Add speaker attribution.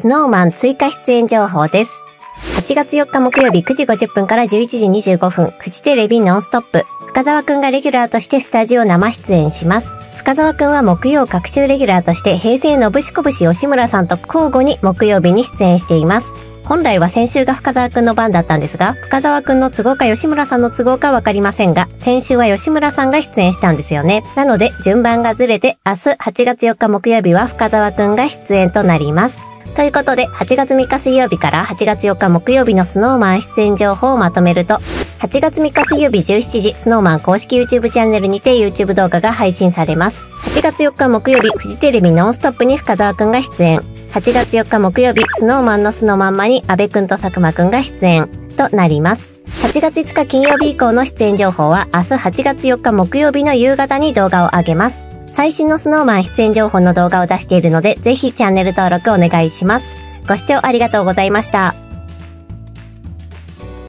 Speaker 1: スノーマン追加出演情報です。8月4日木曜日9時50分から11時25分、フジテレビノンストップ。深沢くんがレギュラーとしてスタジオ生出演します。深沢くんは木曜各週レギュラーとして平成のぶしこぶし吉村さんと交互に木曜日に出演しています。本来は先週が深沢くんの番だったんですが、深沢くんの都合か吉村さんの都合かわかりませんが、先週は吉村さんが出演したんですよね。なので、順番がずれて、明日8月4日木曜日は深沢くんが出演となります。ということで、8月3日水曜日から8月4日木曜日のスノーマン出演情報をまとめると、8月3日水曜日17時、スノーマン公式 YouTube チャンネルにて YouTube 動画が配信されます。8月4日木曜日、フジテレビノンストップに深澤くんが出演。8月4日木曜日、スノーマンのスノーマンマに阿部くんと佐久間くんが出演となります。8月5日金曜日以降の出演情報は明日8月4日木曜日の夕方に動画を上げます。最新のスノーマン出演情報の動画を出しているので、ぜひチャンネル登録お願いします。ご視聴ありがとうございました。